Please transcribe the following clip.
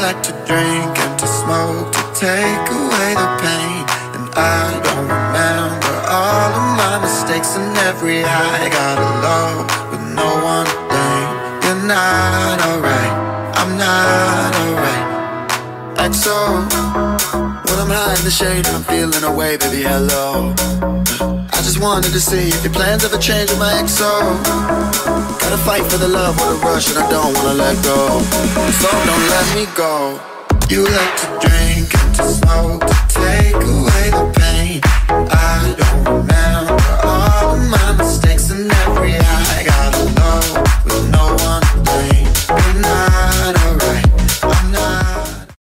like to drink and to smoke to take away the pain. And I don't remember all of my mistakes and every high. Got alone with no one thing. You're not alright. I'm not alright. XO. When I'm high in the shade and I'm feeling away, baby, hello. I just wanted to see if your plans ever change with my XO. Gotta fight for the love with a rush and I don't wanna let go. So me go. You like to drink and to smoke